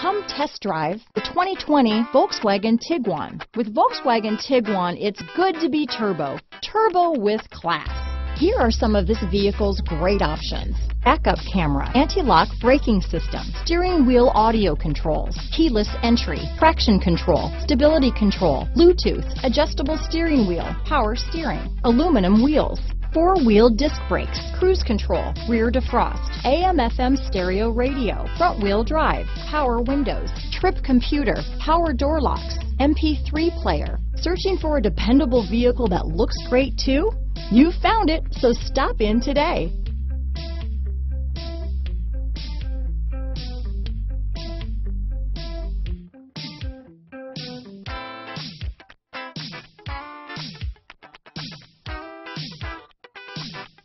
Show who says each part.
Speaker 1: Come test drive the 2020 Volkswagen Tiguan. With Volkswagen Tiguan, it's good to be turbo. Turbo with class. Here are some of this vehicle's great options. Backup camera, anti-lock braking system, steering wheel audio controls, keyless entry, traction control, stability control, Bluetooth, adjustable steering wheel, power steering, aluminum wheels, four-wheel disc brakes, cruise control, rear defrost, AM FM stereo radio, front wheel drive, power windows, trip computer, power door locks, MP3 player. Searching for a dependable vehicle that looks great too? You found it, so stop in today. Thank you.